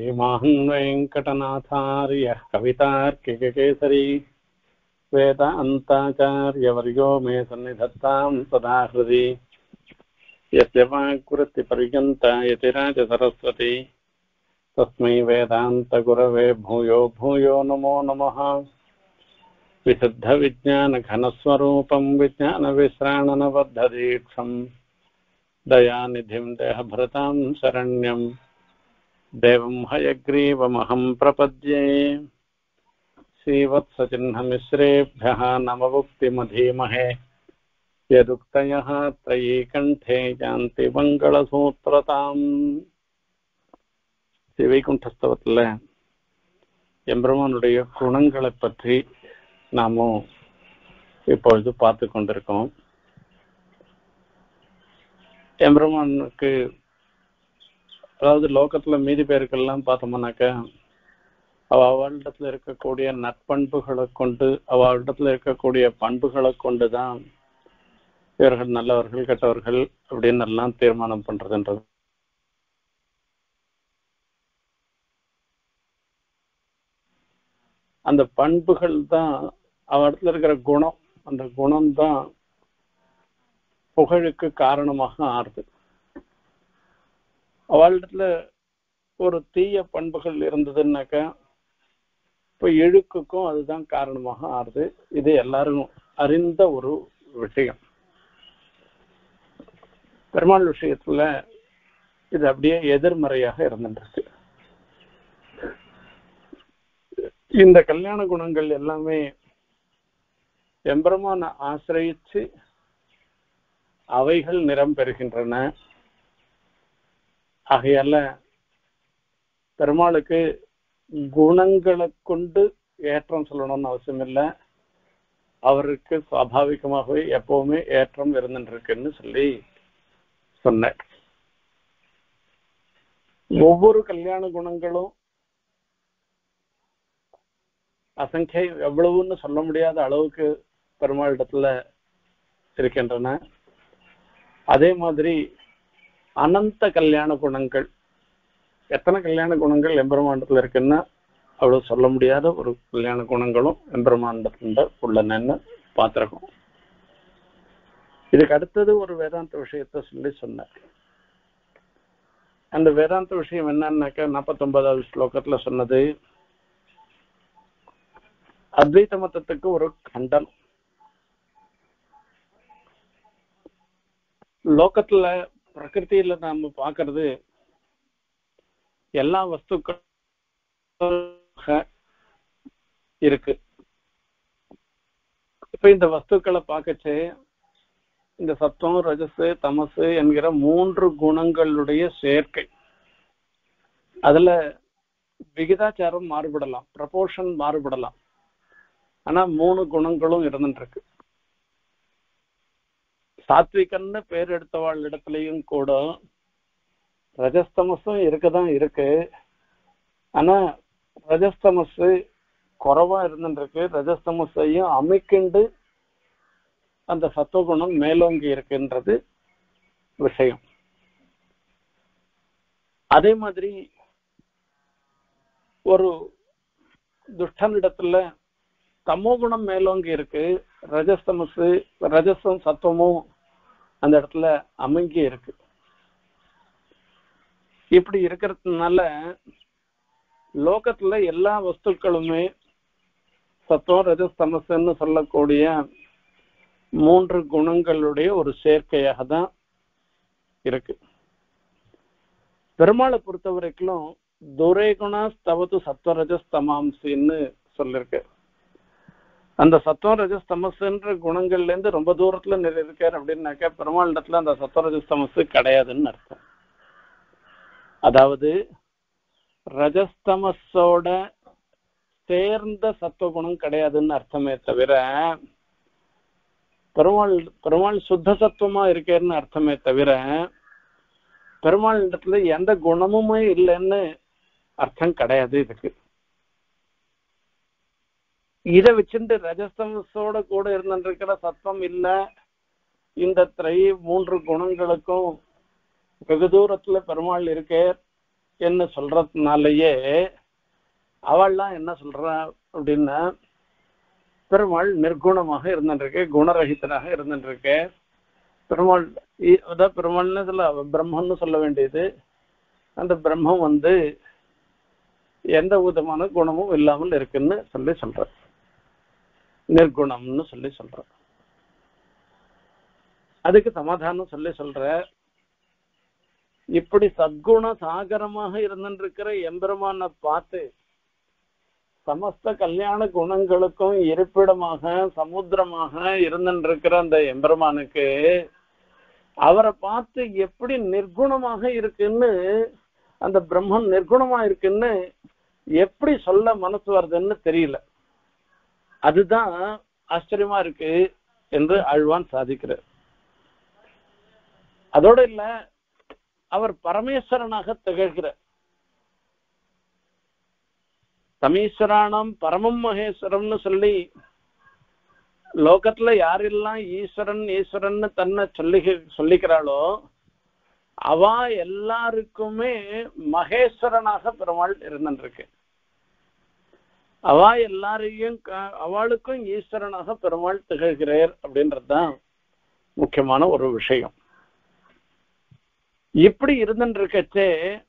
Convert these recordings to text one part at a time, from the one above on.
श्रीमान् वेङ्कटनाथार्यः कवितार्किककेसरी वेदान्ताचार्यवर्यो मे सन्निधत्तां सदा हृदि यस्य वाक्वृत्तिपर्यन्ता यतिराजसरस्वती तस्मै वेदान्तगुरवे भूयो भूयो नमो नमः। विशुद्धविज्ञानघनस्वरूपं विज्ञानविश्राणनबद्धदीक्षम् दयानिधिं देहभृतां शरण्यम्। देवं हयग्रीवमहं प्रपद्ये श्रीवत्सचिह्नमिश्रेभ्यः नमवुक्तिमधीमहे यदुक्तयः त्रयीकण्ठे यान्ति मङ्गलसूत्रताम् ஸ்ரீவைகுண்டஸ்தவத்தில் எம்பெருமானுடைய குணங்களை பற்றி நாமும் இப்பொழுது பார்த்து கொண்டிருக்கோம் எம்பெருமானுக்கு அதாவது லோகத்துல மீதி பேருக்கெல்லாம் பார்த்தோம்னாக்க அவ அவளிடத்துல இருக்கக்கூடிய நற்பண்புகளை கொண்டு அவளிடத்துல இருக்கக்கூடிய பண்புகளை கொண்டு தான் இவர்கள் நல்லவர்கள் கெட்டவர்கள் அப்படின்னு எல்லாம் தீர்மானம் பண்றதுன்றது. அந்த பண்புகள் தான் அவ இடத்துல இருக்கிற குணம் அந்த குணம் தான் புகழுக்கு காரணமாக ஆறுது. அவளிடத்துல ஒரு தீய பண்புகள் இருந்ததுன்னாக்கா இப்போ இழுக்குக்கும் அதுதான் காரணமாக ஆறுது. இது எல்லாரும் அறிந்த ஒரு விஷயம். பெருமாள் விஷயத்துல இது அப்படியே எதிர்மறையாக இருந்துருக்கு இந்த கல்யாண குணங்கள் எல்லாமே எம்பெருமான ஆசிரயிச்சு அவைகள் நிறம் பெறுகின்றன ஆகையால பெருமாளுக்கு குணங்களை கொண்டு ஏற்றம் சொல்லணும்னு அவசியம் இல்லை. அவருக்கு சுவாபாவிகமாகவே எப்பவுமே ஏற்றம் இருந்துருக்குன்னு சொல்லி சொன்னார் ஒவ்வொரு கல்யாண குணங்களும் அசங்கை எவ்வளவுன்னு சொல்ல முடியாத அளவுக்கு பெருமாளிடத்துல இருக்கின்றன. அதே மாதிரி அனந்த கல்யாண குணங்கள். எத்தனை கல்யாண குணங்கள் எம்பெருமாண்டத்துல இருக்குன்னா அவ்வளவு சொல்ல முடியாத ஒரு கல்யாண குணங்களும் எம்பெருமாண்டத்துல உள்ளனன்னு பார்த்திருக்கோம். இதுக்கு அடுத்தது ஒரு வேதாந்த விஷயத்த சொல்லி சொன்னார். அந்த வேதாந்த விஷயம் என்னன்னாக்கா நாற்பத்தொன்பதாவது ஸ்லோகத்துல சொன்னது அத்வைத மதத்துக்கு ஒரு கண்டனம். லோகத்துல பிரகிருதியில நாம பாக்குறது எல்லா வஸ்துக்கள் இருக்கு. இப்ப இந்த வஸ்துக்களை பார்க்கச்சு இந்த சத்தம் ரஜசு தமசு என்கிற மூன்று குணங்களுடைய சேர்க்கை. அதுல விகிதாச்சாரம் மாறுபடலாம் ப்ரப்போர்ஷன் மாறுபடலாம். ஆனா மூணு குணங்களும் இருந்துட்டு இருக்கு சாத்விகன்னு பேர் எடுத்தவாள் இடத்துலையும் கூட ரஜஸ்தமஸும் இருக்கதான் இருக்கு. ஆனா ரஜஸ்தமஸ் குறைவா இருந்துருக்கு ரஜஸ்தமஸையும் அமைக்கிண்டு அந்த சத்துவகுணம் மேலோங்கி இருக்குன்றது விஷயம். அதே மாதிரி ஒரு துஷ்டனிடத்துல தமோ குணம் மேலோங்கி இருக்கு. ரஜஸ்தமஸ் ரஜசம் சத்துவமும் அந்த இடத்துல அமைங்கி இருக்கு. இப்படி இருக்கிறதுனால லோகத்துல எல்லா வஸ்துக்களுமே சத்துவம் ரஜஸ்தமசுன்னு சொல்லக்கூடிய மூன்று குணங்களுடைய ஒரு சேர்க்கையாக தான் இருக்கு. பெருமாளை பொறுத்த வரைக்கும் துரைகுணா குணா ஸ்தவது சத்வரஜஸ்தமாம்சின்னு சொல்லிருக்கு. அந்த சத்துவம் ரஜஸ் தமசுன்ற குணங்கள்ல இருந்து ரொம்ப தூரத்துல இருக்காரு அப்படின்னாக்கா பெருமாள் இடத்துல அந்த சத்வ ரஜஸ் தமசு கிடையாதுன்னு அர்த்தம். அதாவது ரஜஸ்தமஸோட சேர்ந்த சத்துவகுணம் கிடையாதுன்னு அர்த்தமே தவிர பெருமாள் பெருமாள் சுத்த சத்துவமா இருக்கேன்னு அர்த்தமே தவிர பெருமாள் இடத்துல எந்த குணமுமே இல்லைன்னு அர்த்தம் கிடையாது இதுக்கு. இதை வச்சுட்டு ரஜசமஸோட கூட இருந்துருக்கிற சத்தம் இல்ல. இந்த திரை மூன்று குணங்களுக்கும் வெகு தூரத்துல பெருமாள் இருக்கே என்ன சொல்றதுனாலயே அவள்லாம் என்ன சொல்றா அப்படின்னா பெருமாள் நிர்குணமாக இருந்துருக்கு குணரகிதனாக இருந்துருக்கு. பெருமாள் அதான் பெருமாள்னு சொல்ல பிரம்மன்னு சொல்ல வேண்டியது. அந்த பிரம்மம் வந்து எந்த விதமான குணமும் இல்லாமல் இருக்குன்னு சொல்லி சொல்றேன் நிர்குணம்னு சொல்லி சொல்ற அதுக்கு சமாதானம் சொல்லி சொல்ற இப்படி சத்குண சாகரமாக இருந்திருக்கிற எம்பெருமான பார்த்து சமஸ்த கல்யாண குணங்களுக்கும் இருப்பிடமாக சமுத்திரமாக இருந்திருக்கிற அந்த எம்பெருமானுக்கு அவரை பார்த்து எப்படி நிர்குணமாக இருக்குன்னு அந்த பிரம்மன் நிர்குணமா இருக்குன்னு எப்படி சொல்ல மனசு வருதுன்னு தெரியல. அதுதான் ஆச்சரியமா இருக்கு என்று ஆழ்வான் சாதிக்கிறார். அதோட இல்ல அவர் பரமேஸ்வரனாக திகழ்கிறார். தமீஸ்வரானம் பரமம் மகேஸ்வரம்னு சொல்லி லோகத்துல யாரெல்லாம் ஈஸ்வரன் ஈஸ்வரன் தன்னை சொல்லி சொல்லிக்கிறாளோ அவ எல்லாருக்குமே மகேஸ்வரனாக பெருமாள் இருந்திருக்கு அவ எல்லாரையும் அவளுக்கும் ஈஸ்வரனாக பெருமாள் திகழ்கிறார் அப்படின்றதுதான் முக்கியமான ஒரு விஷயம். இப்படி இருந்துருக்கச்சே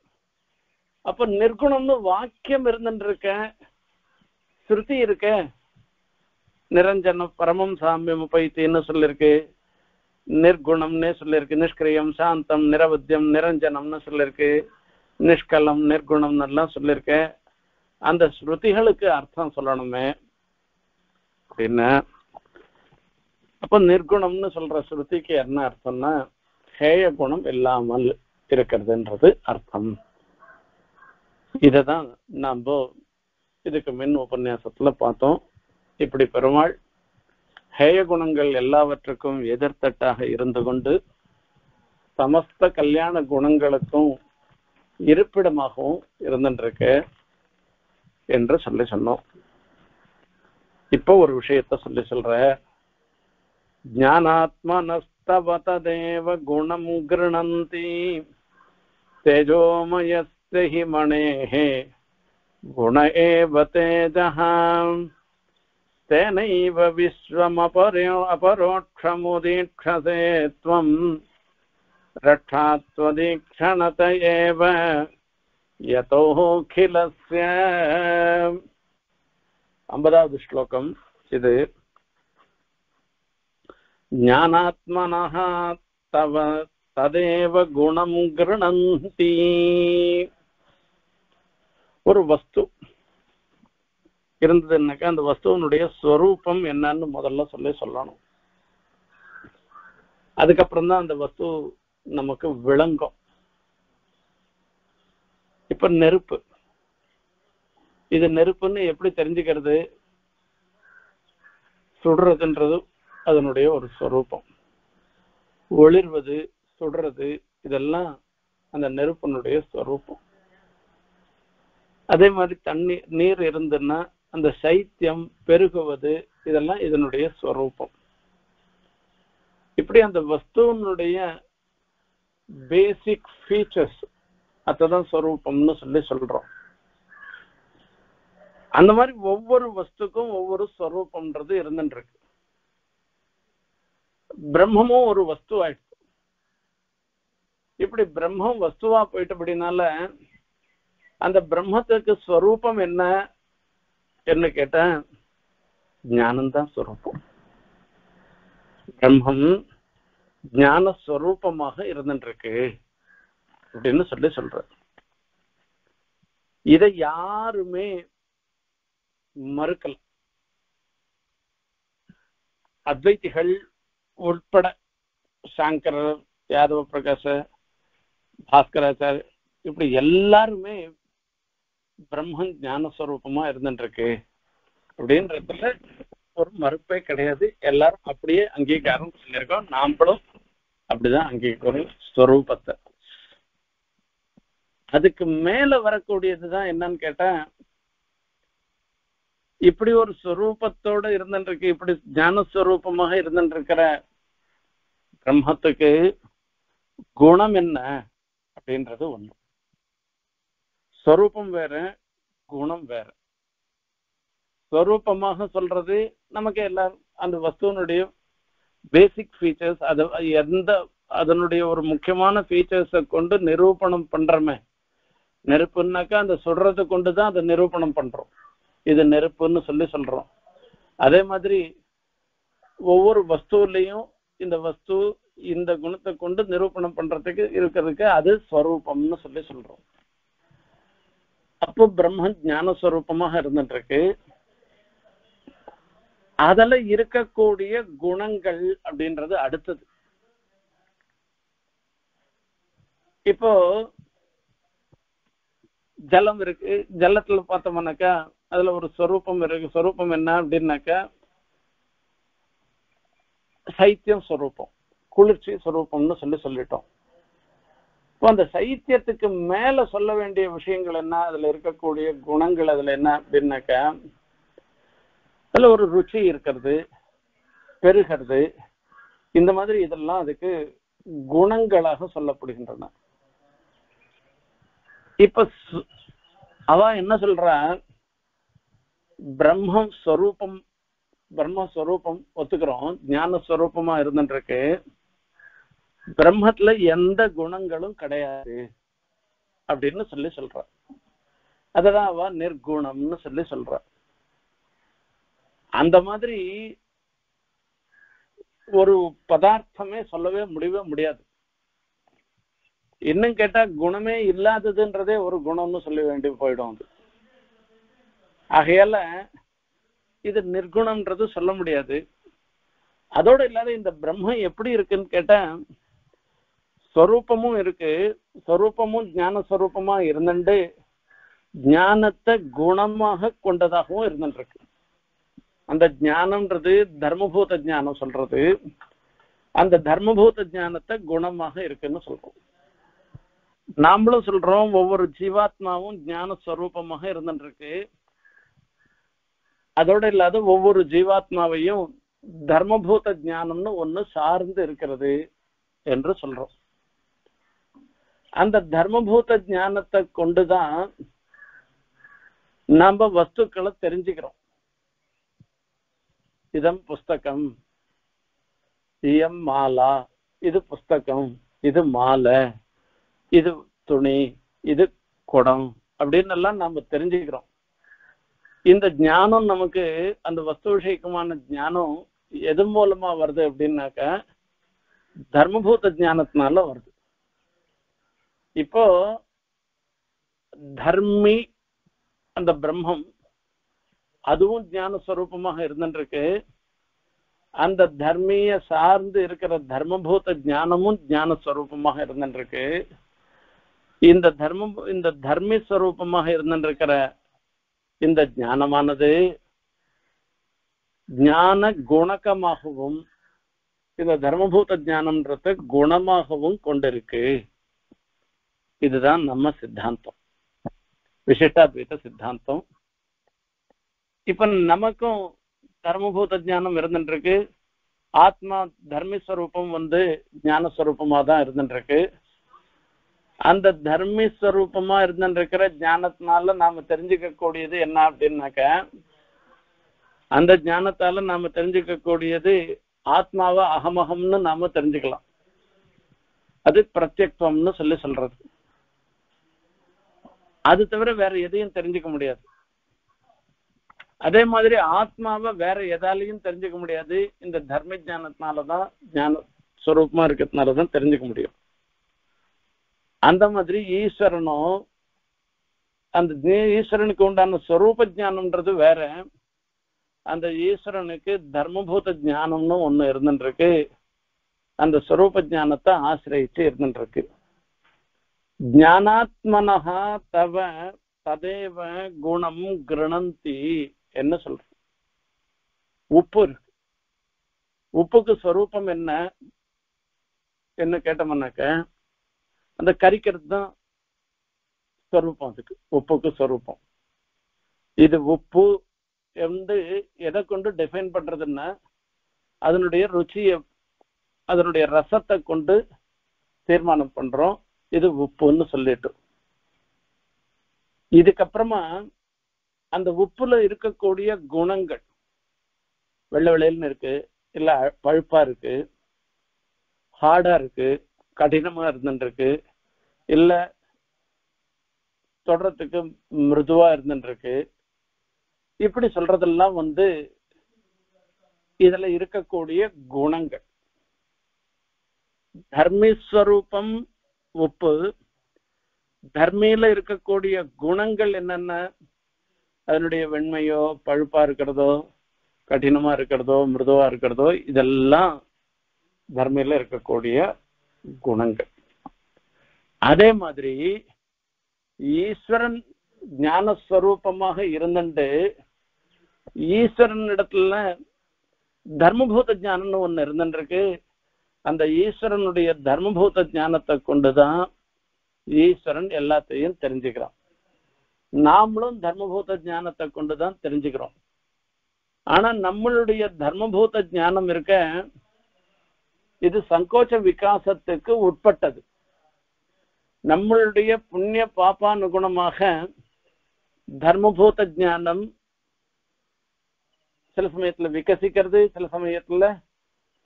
அப்ப நிர்குணம்னு வாக்கியம் இருந்துருக்க ஸ்ருதி இருக்க நிரஞ்சன பரமம் சாமியம் பைத்தின்னு சொல்லியிருக்கு நிர்குணம்னே சொல்லிருக்கு நிஷ்கிரியம் சாந்தம் நிரவத்தியம் நிரஞ்சனம்னு சொல்லிருக்கு நிஷ்கலம் நிர்குணம் எல்லாம் சொல்லியிருக்கேன் அந்த ஸ்ருதிகளுக்கு அர்த்தம் சொல்லணுமே. அப்படின்னு அப்ப நிர்குணம்னு சொல்ற ஸ்ருதிக்கு என்ன அர்த்தம்னா ஹேய குணம் இல்லாமல் இருக்கிறதுன்றது அர்த்தம். இததான் நம்ம இதுக்கு மின் உபன்யாசத்துல பார்த்தோம். இப்படி பெருமாள் ஹேய குணங்கள் எல்லாவற்றுக்கும் எதிர்த்தட்டாக இருந்து கொண்டு சமஸ்த கல்யாண குணங்களுக்கும் இருப்பிடமாகவும் இருந்துருக்கு என்று சொல்லி சொன்னோம் இப்போ ஒரு விஷயத்த சொல்லி சொல்ற ஞானாத்மனஸ்தவ ததேவ குணம் கிருணந்தி तेजोमयस्य हि मणेः गुण एव तेजः तेनैव विश्वमपरो अपरोक्षमुदीक्षसे त्वम् रक्षात्वदीक्षणत एव யதோகிலஸ்ய ஐம்பதாவது ஸ்லோகம் இது. ஞானாத்மனः தவ ததேவ குணம் கிருணந்தி. ஒரு வஸ்து இருந்ததுன்னாக்கா அந்த வஸ்துவனுடைய ஸ்வரூபம் என்னன்னு முதல்ல சொல்லி சொல்லணும். அதுக்கப்புறம் தான் அந்த வஸ்து நமக்கு விளங்கும். இப்ப நெருப்பு. இது நெருப்புன்னு எப்படி தெரிஞ்சுக்கிறது? சுடுறதுன்றது அதனுடைய ஒரு ஸ்வரூபம் ஒளிர்வது சுடுறது இதெல்லாம் அந்த நெருப்பினுடைய ஸ்வரூபம் அதே மாதிரி தண்ணி நீர் இருந்துன்னா அந்த சைத்தியம் பெருகுவது இதெல்லாம் இதனுடைய ஸ்வரூபம் இப்படி அந்த வஸ்துவனுடைய பேசிக் ஃபீச்சர்ஸ் அதான் ஸ்வரூபம்னு சொல்லி சொல்றோம். அந்த மாதிரி ஒவ்வொரு வஸ்துக்கும் ஒவ்வொரு ஸ்வரூபம்ன்றது இருந்துட்டு இருக்கு பிரம்மமும் ஒரு வஸ்து ஆயிடுச்சு இப்படி பிரம்மம் வஸ்துவா போயிட்டபடினால அந்த பிரம்மத்துக்கு ஸ்வரூபம் என்ன என்ன கேட்டா ஞானம்தான் ஸ்வரூபம் பிரம்மம் ஞான ஸ்வரூபமாக இருந்துருக்கு அப்படின்னு சொல்லி சொல்ற இதை யாருமே மறுக்கல. அத்வைத்திகள் உட்பட சாங்கரர் யாதவ பிரகாஷ பாஸ்கராச்சார் இப்படி எல்லாருமே பிரம்மன் ஞானஸ்வரூபமா இருந்துருக்கு அப்படின்றதுல ஒரு மறுப்பே கிடையாது. எல்லாரும் அப்படியே அங்கீகாரம் பண்ணியிருக்கோம். நாமளும் அப்படிதான் அங்கீகாரம் ஸ்வரூபத்தை. அதுக்கு மேல வரக்கூடியதுதான் என்னன்னு கேட்டா இப்படி ஒரு ஸ்வரூபத்தோட இருந்துருக்கு இப்படி ஞானஸ்வரூபமாக இருந்துருக்கிற பிரம்மத்துக்கு குணம் என்ன அப்படின்றது ஒண்ணு. ஸ்வரூபம் வேற குணம் வேற. ஸ்வரூபமாக சொல்றது நமக்கு எல்லாரும் அந்த வஸ்துவனுடைய பேசிக் ஃபீச்சர்ஸ் அது எந்த அதனுடைய ஒரு முக்கியமான ஃபீச்சர்ஸை கொண்டு நிரூபணம் பண்றோமே நெருப்புன்னாக்கா அந்த சுடுறதை கொண்டு தான் அதை நிரூபணம் பண்றோம். இது நெருப்புன்னு சொல்லி சொல்றோம். அதே மாதிரி ஒவ்வொரு வஸ்துவிலையும் இந்த வஸ்து இந்த குணத்தை கொண்டு நிரூபணம் பண்றதுக்கு இருக்கிறதுக்கு அது ஸ்வரூபம்னு சொல்லி சொல்றோம். அப்போ பிரம்ம ஞானஸ்வரூபமாக இருந்துட்டு இருக்கு அதுல இருக்கக்கூடிய குணங்கள் அப்படின்றது அடுத்தது. இப்போ ஜலம் இருக்கு. ஜலத்துல பார்த்தோம்னாக்கா அதுல ஒரு ஸ்வரூபம் இருக்கு. ஸ்வரூபம் என்ன அப்படின்னாக்கா சைத்தியம் ஸ்வரூபம் குளிர்ச்சி ஸ்வரூபம்னு சொல்லி சொல்லிட்டோம். இப்போ அந்த சைத்தியத்துக்கு மேல சொல்ல வேண்டிய விஷயங்கள் என்ன? அதுல இருக்கக்கூடிய குணங்கள் அதுல என்ன அப்படின்னாக்கா அதுல ஒரு ருச்சி இருக்கிறது பெருகிறது. இந்த மாதிரி இதெல்லாம் அதுக்கு குணங்களாக சொல்லப்படுகின்றன. இப்ப அவ என்ன சொல்றா? பிரம்மம் ஸ்வரூபம் பிரம்மஸ்வரூபம் ஒத்துக்கிறோம் ஞான ஸ்வரூபமா இருந்துட்டு பிரம்மத்துல எந்த குணங்களும் கிடையாது அப்படின்னு சொல்லி சொல்ற. அததான் அவ நிர்குணம்னு சொல்லி சொல்ற. அந்த மாதிரி ஒரு பதார்த்தமே சொல்லவே முடியவே முடியாது. இன்னும் கேட்டா குணமே இல்லாததுன்றதே ஒரு குணம்னு சொல்ல வேண்டி போயிடும் அது. ஆகையால இது நிர்குணம்ன்றது சொல்ல முடியாது. அதோட இல்லாத இந்த பிரம்மம் எப்படி இருக்குன்னு கேட்டா ஸ்வரூபமும் இருக்கு. ஸ்வரூபமும் ஞான ஸ்வரூபமா இருந்துட்டு ஞானத்தை குணமாக கொண்டதாகவும் இருந்துருக்கு அந்த ஞானம்ன்றது தர்மபூத ஞானம் சொல்றது. அந்த தர்மபூத ஞானத்தை குணமாக இருக்குன்னு சொல்றோம். நாமளும் சொல்றோம் ஒவ்வொரு ஜீவாத்மாவும் ஞான ஸ்வரூபமாக இருந்துட்டு இருக்கு அதோட இல்லாத ஒவ்வொரு ஜீவாத்மாவையும் தர்மபூத ஞானம்னு ஒண்ணு சார்ந்து இருக்கிறது என்று சொல்றோம். அந்த தர்மபூத ஞானத்தை கொண்டுதான் நம்ம வஸ்துக்களை தெரிஞ்சுக்கிறோம். இதம் புஸ்தகம் இயம் மாலா இது புஸ்தகம் இது மாலை. இது துணி இது குடம் அப்படின்னு எல்லாம் நாம தெரிஞ்சுக்கிறோம். இந்த ஞானம் நமக்கு அந்த வஸ்து விஷயக்கமான ஞானம் எது மூலமா வருது அப்படின்னாக்க தர்மபூத ஞானத்தினால வருது. இப்போ தர்மி அந்த பிரம்மம் அதுவும் ஞான ஸ்வரூபமாக இருந்துருக்கு அந்த தர்மிய சார்ந்து இருக்கிற தர்மபூத ஞானமும் ஞான ஸ்வரூபமாக இருந்துருக்கு இந்த தர்மம் இந்த தர்மி ஸ்வரூபமாக இருந்துருக்கிற இந்த ஞானமானது ஞான குணகமாகவும் இந்த தர்மபூத ஞானம்ன்றது குணமாகவும் கொண்டிருக்கு. இதுதான் நம்ம சித்தாந்தம். விசிஷ்டாத்வைத சித்தாந்தம். இப்ப நமக்கும் தர்மபூத ஞானம் இருந்துட்டு இருக்கு ஆத்மா தர்மஸ்வரூபம் வந்து ஞானஸ்வரூபமா தான் இருந்துட்டு இருக்கு அந்த தர்மி ஸ்வரூபமா இருக்கிற ஞானத்தினால நாம தெரிஞ்சுக்க கூடியது என்ன அப்படின்னாக்க அந்த ஞானத்தால நாம தெரிஞ்சுக்க கூடியது ஆத்மாவை அகமகம்னு நாம தெரிஞ்சுக்கலாம். அது பிரத்யக்வம்னு சொல்லி சொல்றது. அது தவிர வேற எதையும் தெரிஞ்சுக்க முடியாது. அதே மாதிரி ஆத்மாவை வேற எதாலையும் தெரிஞ்சுக்க முடியாது. இந்த தர்ம ஞானத்தினாலதான் ஞான ஸ்வரூபமா இருக்கிறதுனாலதான் தெரிஞ்சுக்க முடியும். அந்த மாதிரி ஈஸ்வரனும் அந்த ஈஸ்வரனுக்கு உண்டான ஸ்வரூப ஞானம்ன்றது வேற. அந்த ஈஸ்வரனுக்கு தர்மபூத ஞானம்னு ஒண்ணு இருந்துருக்கு இருக்கு அந்த ஸ்வரூப ஞானத்தை ஆசிரியிச்சு இருந்துருக்கு ஜானாத்மனஹா தவ ததேவ குணம் கிருணந்தி என்ன சொல்ற உப்பு இருக்கு. உப்புக்கு ஸ்வரூபம் என்ன? என்ன கேட்டோம்னாக்க அந்த கரிக்கிறது தான் ஸ்வரூபம் அதுக்கு. உப்புக்கு ஸ்வரூபம் இது உப்பு வந்து எதை கொண்டு டிஃபைன் பண்றதுன்னா அதனுடைய ருச்சியை அதனுடைய ரசத்தை கொண்டு தீர்மானம் பண்றோம். இது உப்புன்னு சொல்லிட்டு. இதுக்கப்புறமா அந்த உப்புல இருக்கக்கூடிய குணங்கள் வெள்ளை வெள்ளையல்னு இருக்கு இல்ல பழுப்பா இருக்கு ஹார்டா இருக்கு கடினமா இருந்துருக்கு இல்ல தொடரத்துக்கு மிருதுவா இருந்துருக்கு இப்படி சொல்றதெல்லாம் வந்து இதுல இருக்கக்கூடிய குணங்கள். தர்மீஸ்வரூபம் உப்பு தர்மியில இருக்கக்கூடிய குணங்கள் என்னென்ன? அதனுடைய வெண்மையோ பழுப்பா இருக்கிறதோ கடினமா இருக்கிறதோ மிருதுவா இருக்கிறதோ இதெல்லாம் தர்மியில இருக்கக்கூடிய குணங்கள். அதே மாதிரி ஈஸ்வரன் ஞானஸ்வரூபமாக இருந்துட்டு ஈஸ்வரன் இடத்துல தர்மபூத ஞானம்னு ஒன்று இருந்துருக்கு அந்த ஈஸ்வரனுடைய தர்மபூத ஞானத்தை கொண்டுதான் ஈஸ்வரன் எல்லாத்தையும் தெரிஞ்சுக்கிறான். நாமளும் தர்மபூத ஞானத்தை கொண்டுதான் தெரிஞ்சுக்கிறோம். ஆனா நம்மளுடைய தர்மபூத ஞானம் இருக்க இது சங்கோச்ச விகாசத்துக்கு உட்பட்டது. நம்மளுடைய புண்ணிய பாப்பானுகுணமாக தர்மபூத ஞானம் சில சமயத்துல விகசிக்கிறது சில சமயத்துல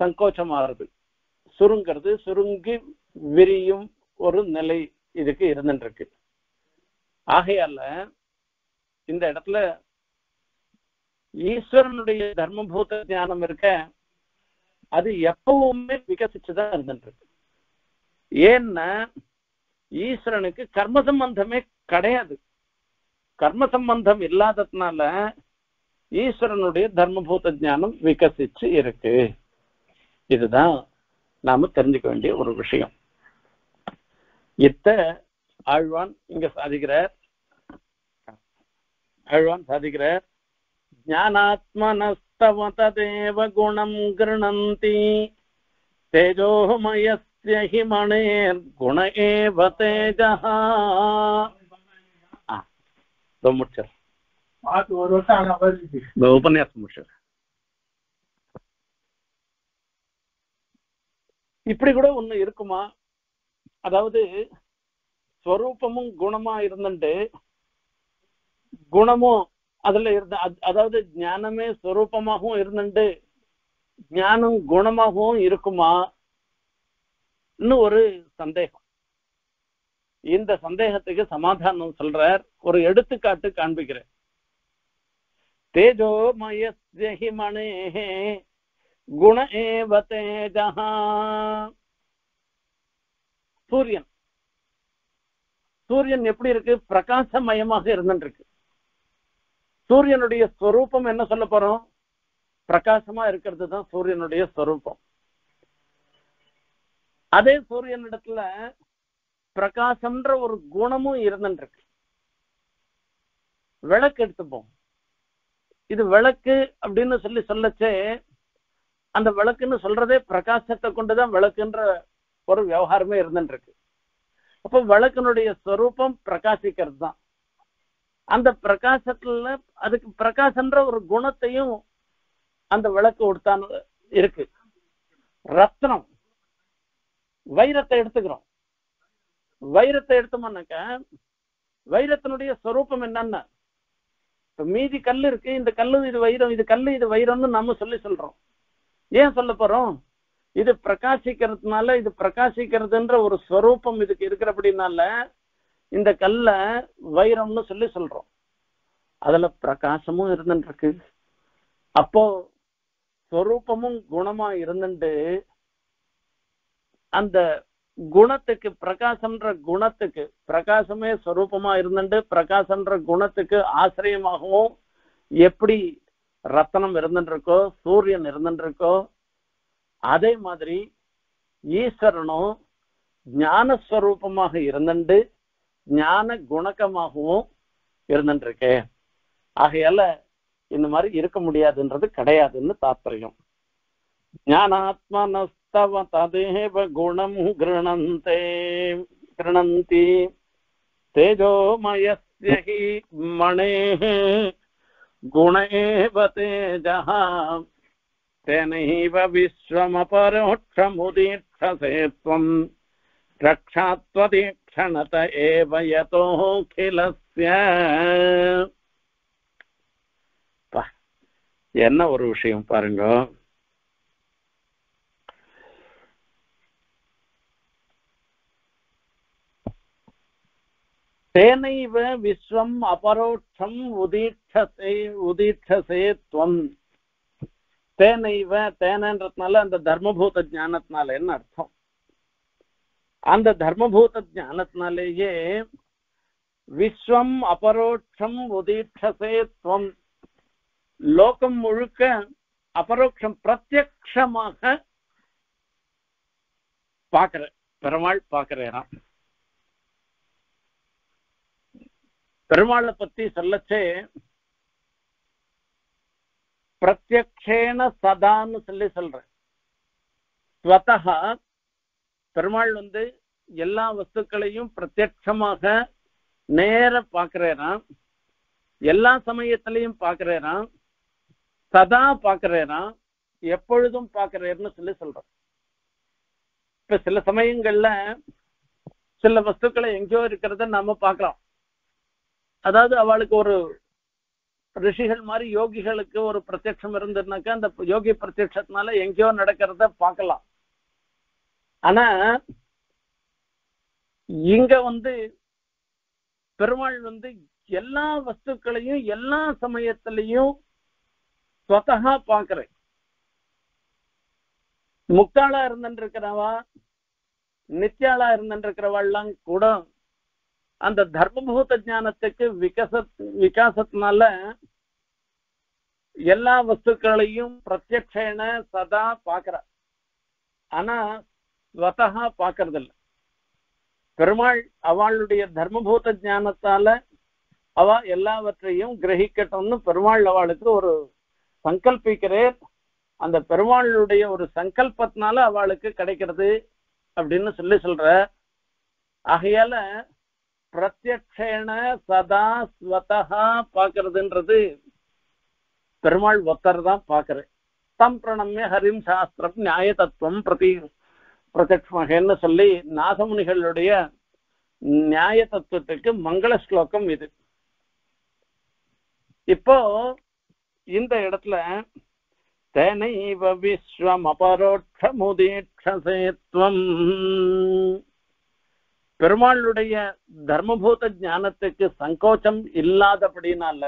சங்கோச்சமாகிறது. சுருங்கிறது சுருங்கி விரியும் ஒரு நிலை இதுக்கு இருந்துருக்கு ஆகையால இந்த இடத்துல ஈஸ்வரனுடைய தர்மபூத ஞானம் இருக்க அது எப்பவுமே விகசிச்சுதான் இருந்துருக்கு ஏன்னா ஈஸ்வரனுக்கு கர்ம சம்பந்தமே கிடையாது. கர்ம சம்பந்தம் இல்லாததுனால ஈஸ்வரனுடைய தர்மபூத ஞானம் விகசிச்சு இருக்கு. இதுதான் நாம தெரிஞ்சுக்க வேண்டிய ஒரு விஷயம். இத்த ஆழ்வான் இங்க சாதிக்கிறார். ஆழ்வான் சாதிக்கிறார். ஜானாத்மனஸ்தவ ததேவ குணம் கிருணந்தி. தேஜோமயஸ்ய ஹி हि मणेर्गुण एव तेजः உபன்யாசம் இப்படி கூட ஒண்ணு இருக்குமா அதாவது ஸ்வரூபமும் குணமா இருந்துட்டு குணமும் அதுல இருந்த அதாவது ஞானமே ஸ்வரூபமாகவும் இருந்துட்டு ஞானம் குணமாகவும் இருக்குமா இன்னும் ஒரு சந்தேகம். இந்த சந்தேகத்துக்கு சமாதானம் சொல்றார். ஒரு எடுத்துக்காட்டு காண்பிக்கிறேன். தேஜோமயஸ்ய ஹி குண ஏவ தேஜா சூரியன். சூரியன் எப்படி இருக்கு? பிரகாசமயமாக இருந்துருக்கு சூரியனுடைய ஸ்வரூபம் என்ன சொல்ல போறோம்? பிரகாசமா இருக்கிறது தான் சூரியனுடைய ஸ்வரூபம். அதே சூரியனிடத்துல பிரகாசம்ன்ற ஒரு குணமும் இருந்துருக்கு விளக்கு எடுத்துப்போம். இது விளக்கு அப்படின்னு சொல்லி சொல்லச்சே அந்த விளக்குன்னு சொல்றதே பிரகாசத்தை கொண்டுதான் விளக்குன்ற ஒரு விவகாரமே இருந்துருக்கு அப்போ விளக்கினுடைய ஸ்வரூபம் பிரகாசிக்கிறது தான் அந்த பிரகாசத்துல அதுக்கு பிரகாசன்ற ஒரு குணத்தையும் அந்த விளக்கு கொடுத்தான இருக்கு. ரத்னம். வைரத்தை எடுத்துக்கிறோம். வைரத்தை எடுத்தோம்னாக்க வைரத்தினுடைய ஸ்வரூபம் என்னன்னா இப்ப மீதி கல் இருக்கு இந்த கல்லு இது வைரம் இது கல்லு இது வைரம்னு நம்ம சொல்லி சொல்றோம். ஏன் சொல்ல போறோம்? இது பிரகாசிக்கிறதுனால இது பிரகாசிக்கிறதுன்ற ஒரு ஸ்வரூபம் இதுக்கு இருக்கிறபடினால இந்த கல்ல வைரம்னு சொல்லி சொல்றோம். அதுல பிரகாசமும் இருந்துருக்கு அப்போ ஸ்வரூபமும் குணமா இருந்துட்டு அந்த குணத்துக்கு பிரகாசம்ன்ற குணத்துக்கு பிரகாசமே ஸ்வரூபமா இருந்துட்டு பிரகாசம்ன்ற குணத்துக்கு ஆசிரியமாகவும் எப்படி ரத்தனம் இருந்துருக்கோ சூரியன் இருந்துருக்கோ அதே மாதிரி ஈஸ்வரனும் ஞானஸ்வரூபமாக இருந்துட்டு ஞான குணக்கமாகவும் இருந்துருக்கு ஆகையால இந்த மாதிரி இருக்க முடியாதுன்றது கிடையாதுன்னு தாத்பரியம். ஞானாத்மனஸ்தவ ததேவ குணம் கிருணந்தே கிருணந்தி தேஜோமயஸ்ய ஹி மணேः गुण एव तेजः तेनैव विश्वमपरोक्षमुदीक्षसे त्वम् रक्षात्वदीक्ष क्षणत एव यतोऽखिलस्य பா, என்ன ஒரு விஷயம் பாருங்க தேனைவ விஸ்வம் அபரோட்சம் உதீட்சசே உதீட்சசே துவம் தேனைவ தேனன்றதுனால அந்த தர்மபூத ஞானத்தினால என்ன அர்த்தம். அந்த தர்மபூத ஞானத்தினாலேயே விஸ்வம் அபரோட்சம் உதீட்சசே துவம். லோகம் முழுக்க அபரோக்ஷம் பிரத்யக்ஷமாக பாக்குற பெருமாள் பாக்குறேன் பெருமாளை பத்தி சொல்லச்சே. பிரத்யக்ஷேன சதான்னு சொல்லி சொல்றேன் ஸ்வதா பெருமாள் வந்து எல்லா வஸ்துக்களையும் பிரத்யட்சமாக நேர பார்க்கிறேனாம். எல்லா சமயத்திலையும் பார்க்கிறேனாம். சதா பார்க்கிறேனாம். எப்பொழுதும் பாக்குறேன்னு சொல்லி சொல்றோம் இப்ப சில சமயங்கள்ல சில வஸ்துக்களை எங்கேயோ இருக்கிறத நாம பார்க்கலாம் அதாவது அவளுக்கு ஒரு ரிஷிகள் மாதிரி யோகிகளுக்கு ஒரு பிரத்யட்சம் இருந்ததுனாக்கா அந்த யோகி பிரத்யட்சத்தினால எங்கேயோ நடக்கிறத பார்க்கலாம். ஆனா இங்க வந்து பெருமாள் வந்து எல்லா வஸ்துக்களையும் எல்லா சமயத்திலையும் சொத்தகா பாக்குறேன் முக்தாளா இருந்துருக்கிறவா நித்யாளா இருந்துருக்கிறவாள்லாம் கூட அந்த தர்மபூத ஞானத்துக்கு விகச விகாசத்தினால எல்லா வஸ்துக்களையும் பிரத்யக்ஷேன சதா பாக்குற ஆனா ஸ்வதகா பார்க்கறதில்ல. பெருமாள் அவளுடைய தர்மபூத ஞானத்தால அவ எல்லாவற்றையும் கிரகிக்கட்டும்னு பெருமாள் அவளுக்கு ஒரு சங்கல்பிக்கிறேன் அந்த பெருமாளுடைய ஒரு சங்கல்பத்தினால அவளுக்கு கிடைக்கிறது அப்படின்னு சொல்லி சொல்ற ஆகையால பிரத்யக்ஷேன சதா ஸ்வதா பாக்குறதுன்றது பெருமாள் ஒத்தர் தான் பாக்குறேன் தம் பிரணம்ய ஹரிம் சாஸ்திரம் நியாய தத்துவம் பிரதி பிரத்யக்ஷமகன்னு சொல்லி நாசமுனிகளுடைய நியாய தத்துவத்துக்கு மங்கள ஸ்லோகம் இது. இப்போ இந்த இடத்துல தேனைவ விஸ்வம் அபரோட்சமுதீட்சசேத்வம். பெருமாளுடைய தர்மபூத ஞானத்துக்கு சங்கோச்சம் இல்லாதபடினால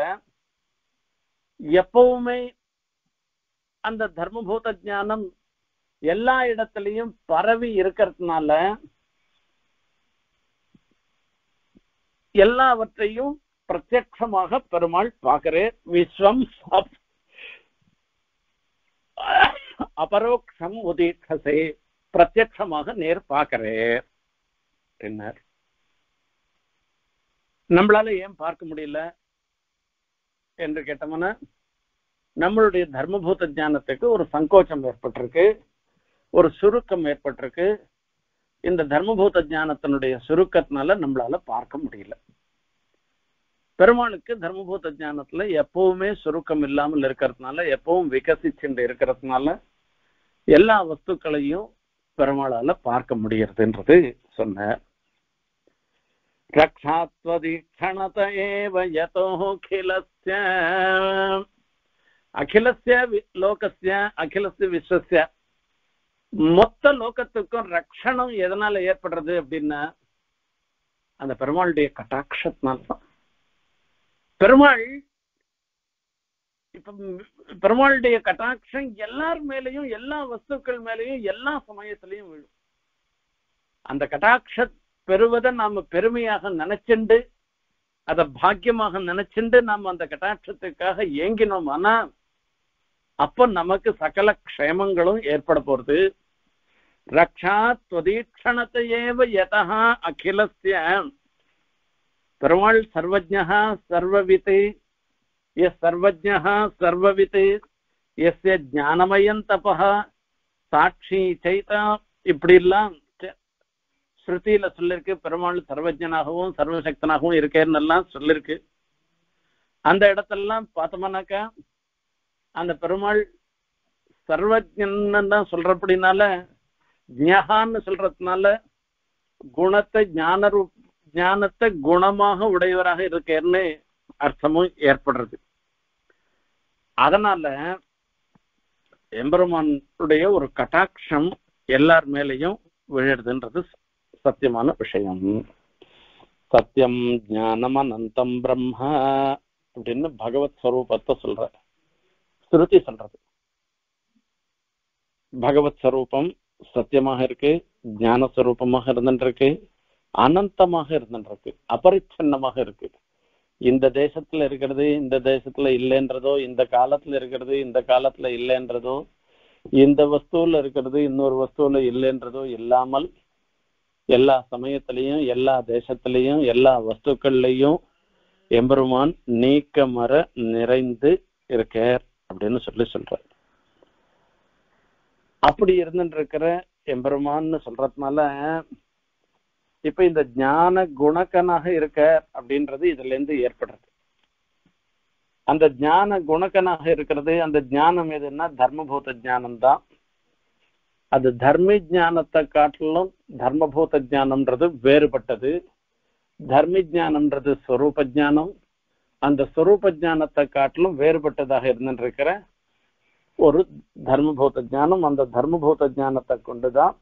எப்பவுமே அந்த தர்மபூத ஞானம் எல்லா இடத்துலயும் பரவி இருக்கிறதுனால எல்லாவற்றையும் பிரத்யமாக பெருமாள் பார்க்கிறேன் விஸ்வம் அபரோக்ஷம் உதீட்சசே. பிரத்யமாக நேர் பார்க்கிறேன் பின்னர் நம்மளால ஏன் பார்க்க முடியல? என்று கேட்டோம்னா நம்மளுடைய தர்மபூத ஞானத்துக்கு ஒரு சங்கோச்சம் ஏற்பட்டிருக்கு ஒரு சுருக்கம் ஏற்பட்டிருக்கு. இந்த தர்மபூத ஞானத்தினுடைய சுருக்கத்தினால நம்மளால பார்க்க முடியல. பெருமாளுக்கு தர்மபூத ஞானத்துல எப்பவுமே சுருக்கம் இல்லாமல் இருக்கிறதுனால எப்பவும் விகசிச்சுண்டு இருக்கிறதுனால எல்லா வஸ்துக்களையும் பெருமாளால பார்க்க முடியறதுன்றது சொன்னார். ரக்ஷாத்வதீக்ஷணத ஏவ யதோகிலஸ்ய அகிலஸ்ய லோகஸ்ய அகிலஸ்ய விஸ்வசிய மொத்த லோகத்துக்கும் ரக்ஷணம் எதனால ஏற்படுறது அப்படின்னா அந்த பெருமாளுடைய கட்டாட்சத்தினால்தான். பெருமாள் இப்ப பெருமாளுடைய கட்டாட்சம் எல்லார் மேலையும் எல்லா வஸ்துக்கள் மேலையும் எல்லா சமயத்திலையும் விழும். அந்த கட்டாட்ச பெறுவதை நாம பெருமையாக நினைச்சுண்டு அதை பாக்கியமாக நினைச்சுண்டு நாம் அந்த கட்டாட்சத்துக்காக ஏங்கினோம் ஆனா அப்ப நமக்கு சகல க்ஷேமங்களும் ஏற்பட போறது. ரக்ஷா துவதீட்சணத்தையேவ யதா அகிலஸ்ய. பெருமாள் சர்வஜா சர்வவித்து எஸ் சர்வஜா சர்வவித்து எஸ் ஞானமயம் தபா சாட்சி சைதா. இப்படி எல்லாம் ஸ்ருதியில சொல்லிருக்கு பெருமாள் சர்வஜனாகவும் சர்வசக்தனாகவும் இருக்கேன்னு எல்லாம் சொல்லிருக்கு. அந்த இடத்தெல்லாம் பார்த்தோம்னாக்கா அந்த பெருமாள் சர்வஜன் தான் அப்படினால ஜியகான்னு சொல்றதுனால குணத்தை ஞான ரூப் ஞானத்தை குணமாக உடையவராக இருக்கேன்னு அர்த்தமும் ஏற்படுறது. அதனால எம்பெருமானுடைய ஒரு கட்டாட்சம் எல்லார் மேலையும் விழுறதுன்றது சத்தியமான விஷயம் சத்தியம் ஞானம் அனந்தம் பிரம்மா அப்படின்னு பகவத் ஸ்வரூபத்தை சொல்ற ஸ்ருதி சொல்றது. பகவத் ஸ்வரூபம் சத்தியமாக இருக்கு ஞான ஸ்வரூபமாக இருந்துருக்கு அனந்தமாக இருந்துருக்கு அபரிச்சின்னமாக இருக்கு. இந்த தேசத்துல இருக்கிறது இந்த தேசத்துல இல்லைன்றதோ இந்த காலத்துல இருக்கிறது இந்த காலத்துல இல்லைன்றதோ இந்த வஸ்துவில் இருக்கிறது இன்னொரு வஸ்துவில் இல்லைன்றதோ இல்லாமல் எல்லா சமயத்திலையும் எல்லா தேசத்திலையும் எல்லா வஸ்துக்கள்லையும் எம்பெருமான் நீக்க மர நிறைந்து இருக்கார் அப்படின்னு சொல்லி சொல்றார். அப்படி இருந்துட்டு இருக்கிற எம்பெருமான்னு சொல்றதுனால இப்ப இந்த ஞான குணக்கனாக இருக்க அப்படின்றது இதுல இருந்து ஏற்படுறது அந்த ஞான குணக்கனாக இருக்கிறது அந்த ஞானம் எதுன்னா தர்மபூத ஞானம் தான் அது தர்ம ஞானத்தை காட்டிலும் தர்மபூத ஞானம்ன்றது வேறுபட்டது. தர்ம ஞானம்ன்றது ஸ்வரூப ஞானம் அந்த ஸ்வரூப ஞானத்தை காட்டிலும் வேறுபட்டதாக இருந்துருக்கிற ஒரு தர்மபூத ஞானம் அந்த தர்மபூத ஞானத்தை கொண்டுதான்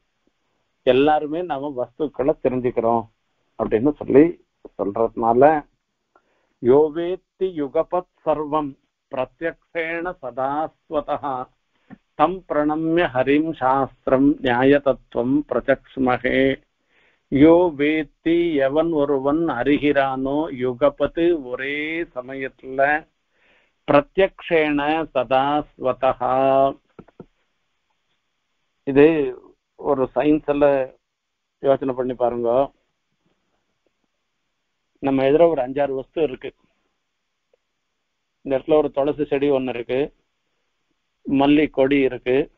எல்லாருமே நாம வஸ்துக்களை தெரிஞ்சுக்கிறோம் அப்படின்னு சொல்லி சொல்றதுனால யோவேத்தி யுகபத் சர்வம் பிரத்யக்ஷேண சதாஸ்வதா தம் பிரணம்ய ஹரிம் சாஸ்திரம் न्यायतत्त्वं प्रचक्ष्महे பிரத்யக்ஷ்மகே யோ வேத்தி எவன் ஒருவன் அறிகிறானோ யுகபத்து ஒரே சமயத்துல பிரத்யக்ஷேண சதாஸ்வதா இது ஒரு சயின்ஸ்ல யோசனை பண்ணி பாருங்க. நம்ம எதிர ஒரு அஞ்சாறு வஸ்து இருக்கு. இந்த இடத்துல ஒரு துளசி செடி ஒன்று இருக்கு. மல்லி கொடி இருக்கு.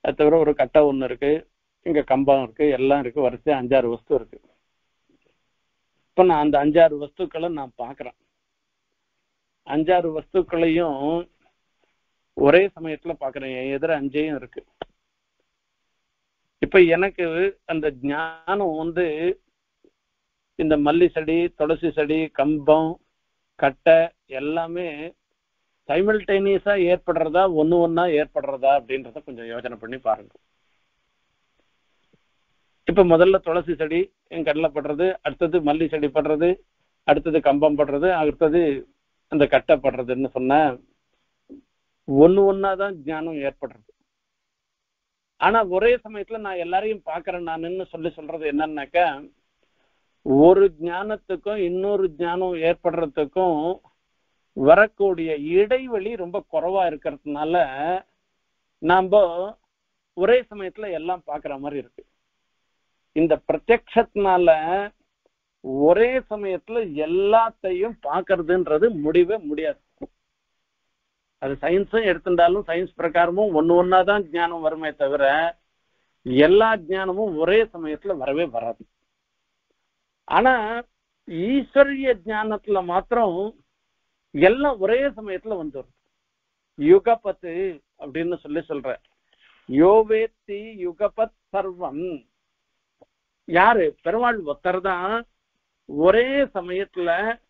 அது தவிர ஒரு கட்டை ஒன்று இருக்கு. இங்க கம்பம் இருக்கு. எல்லாம் இருக்கு. வரிசையா அஞ்சாறு வஸ்து இருக்கு. இப்ப நான் அந்த அஞ்சாறு வஸ்துக்களை நான் பாக்குறேன் அஞ்சாறு வஸ்துக்களையும் ஒரே சமயத்துல பாக்குறேன் என் எதிர அஞ்சையும் இருக்கு. இப்ப எனக்கு அந்த ஞானம் வந்து இந்த மல்லி செடி துளசி செடி கம்பம் கட்டை எல்லாமே சைமல்டேனியஸா ஏற்படுறதா ஒண்ணு ஒன்னா ஏற்படுறதா அப்படின்றத கொஞ்சம் யோசனை பண்ணி பாருங்க. இப்ப முதல்ல துளசி செடி என் கண்ணில் படுறது அடுத்தது மல்லி செடி படுறது அடுத்தது கம்பம் படுறது அடுத்தது அந்த கட்டை படுறதுன்னு சொன்ன ஒண்ணு ஒன்னாதான் ஞானம் ஏற்படுறது. ஆனா ஒரே சமயத்துல நான் எல்லாரையும் பாக்குறேன் நானுன்னு சொல்லி சொல்றது என்னன்னாக்கா ஒரு ஞானத்துக்கும் இன்னொரு ஞானம் ஏற்படுறதுக்கும் வரக்கூடிய இடைவெளி ரொம்ப குறைவா இருக்கிறதுனால நாம ஒரே சமயத்துல எல்லாம் பாக்குற மாதிரி இருக்கு. இந்த பிரத்யக்ஷத்தினால ஒரே சமயத்துல எல்லாத்தையும் பாக்குறதுன்றது முடிவே முடியாது. அது சயின்ஸும் எடுத்துட்டாலும் சயின்ஸ் பிரகாரமும் ஒன்னு ஒன்னாதான் ஞானம் வருமே தவிர எல்லா ஞானமும் ஒரே சமயத்துல வரவே வராது. ஆனா ஈஸ்வரிய ஞானத்துல மாத்திரம் எல்லாம் ஒரே சமயத்துல வந்துடும் யுகபத்து அப்படின்னு சொல்லி சொல்ற யோவேத்தி யுகபத் சர்வம். யாரு? பெருமாள் ஒத்தர் தான். ஒரே சமயத்துல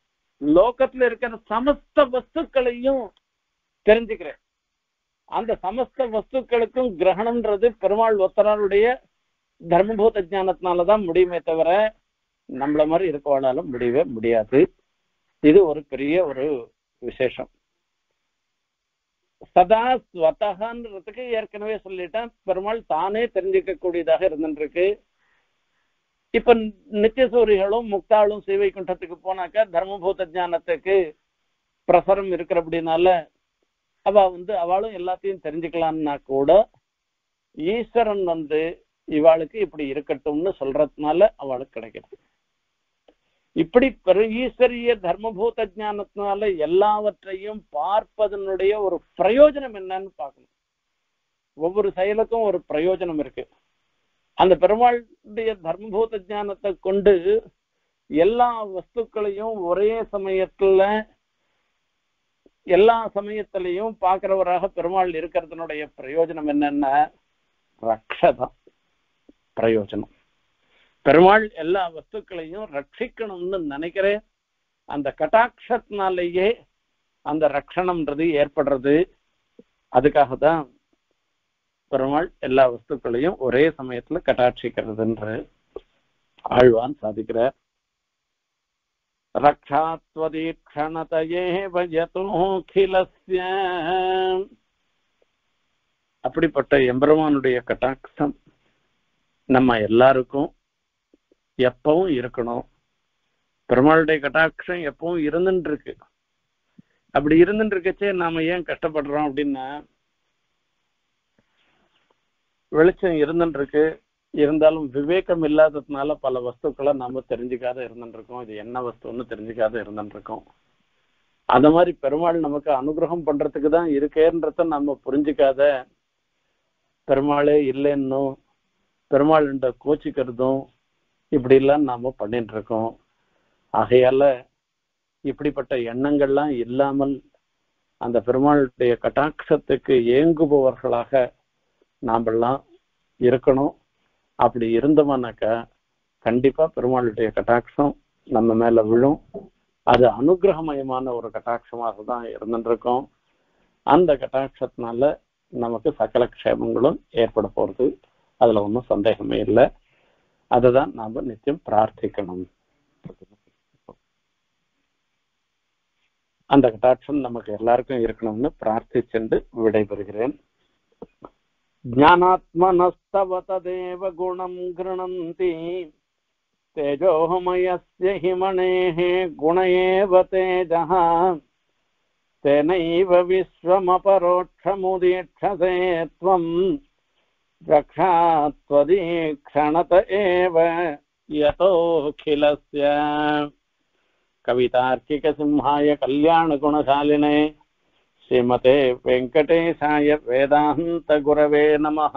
லோகத்துல இருக்கிற சமஸ்த வஸ்துக்களையும் தெரிஞ்சுக்கிறேன். அந்த சமஸ்த வஸ்துக்களுக்கும் கிரகணம்ன்றது பெருமாள் ஒத்தராருடைய தர்மபூத ஞானத்தினாலதான் முடியுமே தவிர நம்மள மாதிரி இருக்கவானால முடியவே முடியாது. இது ஒரு பெரிய ஒரு விசேஷம். சதா ஸ்வதகான்றதுக்கு ஏற்கனவே சொல்லிட்டேன். பெருமாள் தானே தெரிஞ்சுக்கக்கூடியதாக இருந்துருக்கு. இப்ப நித்தியசூரிகளும் முக்தாளும் சேவை குண்டத்துக்கு போனாக்கா தர்மபூத ஞானத்துக்கு பிரசரம் இருக்கிறபடினால அவ வந்து அவளும் எல்லாத்தையும் தெரிஞ்சுக்கலாம்னா கூட ஈஸ்வரன் வந்து இவாளுக்கு இப்படி இருக்கட்டும்னு சொல்றதுனால அவளுக்கு கிடைக்கிறது இப்படி பெரு ஈஸ்வரிய தர்மபூத ஞானத்தினால எல்லாவற்றையும் பார்ப்பதனுடைய ஒரு பிரயோஜனம் என்னன்னு பார்க்கணும். ஒவ்வொரு செயலுக்கும் ஒரு பிரயோஜனம் இருக்கு. அந்த பெருமாளுடைய தர்மபூத ஞானத்தை கொண்டு எல்லா வஸ்துக்களையும் ஒரே சமயத்துல எல்லா சமயத்திலையும் பார்க்கிறவராக பெருமாள் இருக்கிறதுனுடைய பிரயோஜனம் என்னன்னா ரக்ஷதம் பிரயோஜனம். பெருமாள் எல்லா வஸ்துக்களையும் ரட்சிக்கணும்னு நினைக்கிறேன். அந்த கட்டாட்சத்தினாலேயே அந்த ரட்சணம்ன்றது ஏற்படுறது. அதுக்காக தான் பெருமாள் எல்லா வஸ்துக்களையும் ஒரே சமயத்துல கட்டாட்சிக்கிறதுன்ற ஆழ்வான் சாதிக்கிறார். ரக்ஷாத்வதீக்ஷணதையே அப்படிப்பட்ட எம்பெருமானுடைய கட்டாட்சம் நம்ம எல்லாருக்கும் எப்பவும் இருக்கணும். பெருமாளுடைய கட்டாட்சம் எப்பவும் இருந்துட்டு இருக்கு அப்படி இருந்துட்டு இருக்கச்சே நாம ஏன் கஷ்டப்படுறோம் அப்படின்னா வெளிச்சம் இருந்துட்டு இருக்கு இருந்தாலும் விவேகம் இல்லாததுனால பல வஸ்துக்களை நாம தெரிஞ்சுக்காத இருந்துட்டு இருக்கோம் இது என்ன வஸ்துன்னு தெரிஞ்சுக்காத இருந்துட்டு இருக்கோம் அந்த மாதிரி பெருமாள் நமக்கு அனுகிரகம் பண்றதுக்கு தான் இருக்கேன்றத நம்ம புரிஞ்சுக்காத பெருமாளே இல்லைன்னும் பெருமாள் கோச்சிக்கிறதும் இப்படி எல்லாம் நாம பண்ணிட்டு இருக்கோம் ஆகையால இப்படிப்பட்ட எண்ணங்கள்லாம் இல்லாமல் அந்த பெருமாளுடைய கட்டாட்சத்துக்கு ஏங்குபவர்களாக நாமெல்லாம் இருக்கணும். அப்படி இருந்தோம்னாக்கா கண்டிப்பா பெருமாளுடைய கட்டாட்சம் நம்ம மேல விழும். அது அனுகிரகமயமான ஒரு கட்டாட்சமாக தான் இருந்துருக்கோம் அந்த கட்டாட்சத்தினால நமக்கு சகல க்ஷேமங்களும் ஏற்பட போறது. அதுல ஒன்றும் சந்தேகமே இல்லை. அதை தான் நாம நித்தியம் பிரார்த்திக்கணும் அந்த கட்டாட்சம் நமக்கு எல்லாருக்கும் இருக்கணும்னு பிரார்த்திச்சென்று விடைபெறுகிறேன் ज्ञानात्मनस्तव तदेव गुणम् गृह्णन्ति तेजोमयस्य हि मणेः गुण एव तेजः तेनैव विश्वमपरोक्षमुदीक्षसे त्वम् रक्षात्वदीक्षणत एव यतोऽखिलस्य कवितार्किकसिंहाय कल्याणगुणशालिने श्रीमते वेङ्कटेशाय वेदान्तगुरवे नमः।